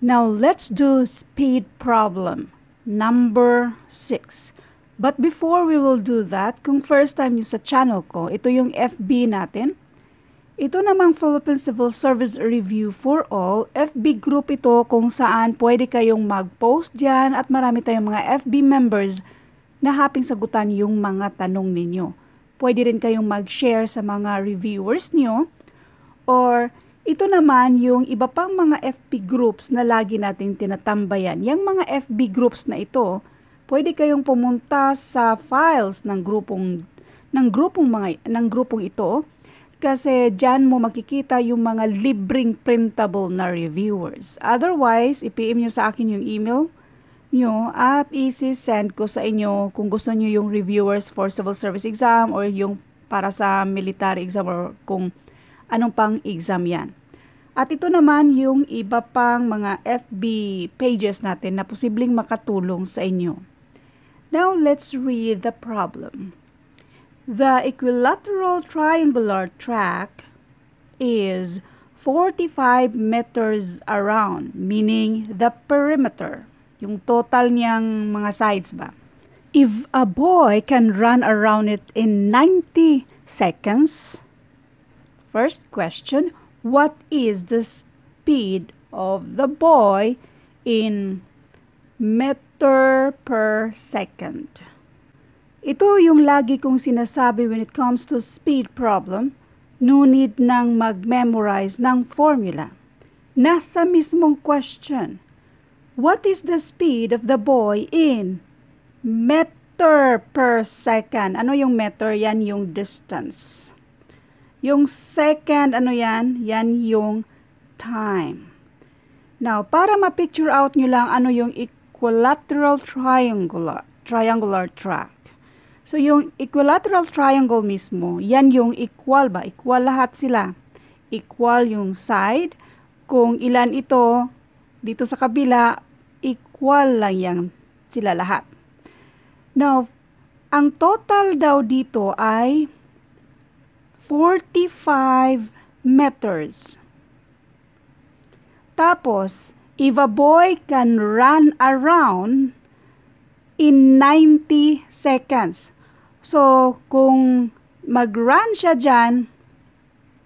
Now let's do speed problem number 6. But before we will do that, kung first time nyo sa channel ko, ito yung FB natin. Ito namang Philippine Civil Service Review for All, FB group ito kung saan pwede kayong mag-post dyan at marami tayong mga FB members na haping sagutan yung mga tanong ninyo. Pwede rin kayong mag-share sa mga reviewers nyo or ito naman yung iba pang mga FB groups na lagi nating tinatambayan. Yung mga FB groups na ito, pwede kayong pumunta sa files ng grupong ng grupong mga ng grupong ito kasi diyan mo makikita yung mga libreng printable na reviewers. Otherwise, i-PM nyo sa akin yung email nyo at isi-send ko sa inyo kung gusto nyo yung reviewers for civil service exam or yung para sa military exam or kung anong pang exam yan. At ito naman yung iba pang mga FB pages natin na posibleng makatulong sa inyo. Now, let's read the problem. The equilateral triangular track is 45 meters around, meaning the perimeter, yung total niyang mga sides ba. If a boy can run around it in 90 seconds, first question, what is the speed of the boy in meter per second. Ito yung lagi kong sinasabi when it comes to speed problem, no need nang mag-memorize ng formula. Nasa mismong question. What is the speed of the boy in meter per second? Ano yung meter? Yan yung distance. Yung second, ano yan? Yan yung time. Now, para ma-picture out nyo lang ano yung equilateral triangular, triangular track. So, yung equilateral triangle mismo, yan yung equal ba? Equal lahat sila. Equal yung side. Kung ilan ito, dito sa kabila, equal lang yan sila lahat. Now, ang total daw dito ay 45 meters. Tapos, if a boy can run around in 90 seconds. So, kung mag-run siya dyan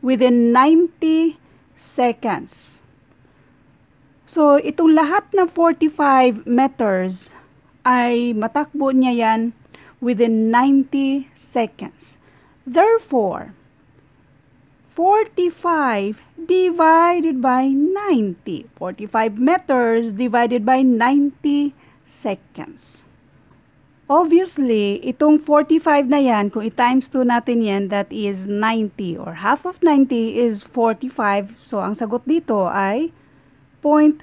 within 90 seconds. So, itong lahat ng 45 meters ay matakbo niya yan within 90 seconds. Therefore, 45 divided by 90. 45 meters divided by 90 seconds. Obviously, itong 45 na yan, kung i-times 2 natin yan, that is 90 or half of 90 is 45. So, ang sagot dito ay 0.5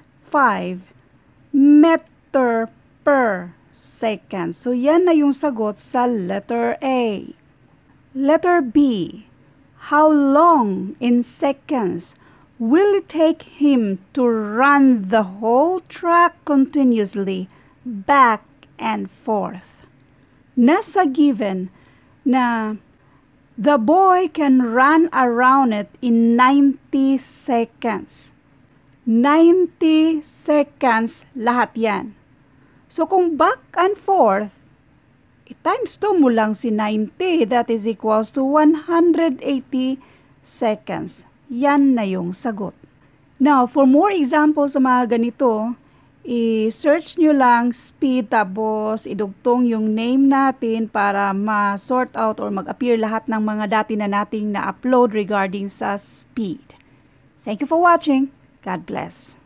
meter per second. So, yan na yung sagot sa letter A. Letter B. How long in seconds will it take him to run the whole track continuously back and forth? Nasa given na the boy can run around it in 90 seconds. 90 seconds lahat yan. So kung back and forth, times 2 mo lang si 90. That is equals to 180 seconds. Yan na yung sagot. Now, for more examples sa mga ganito, i-search nyo lang speed tapos idugtong yung name natin para ma-sort out or mag-appear lahat ng mga dati na nating na-upload regarding sa speed. Thank you for watching. God bless.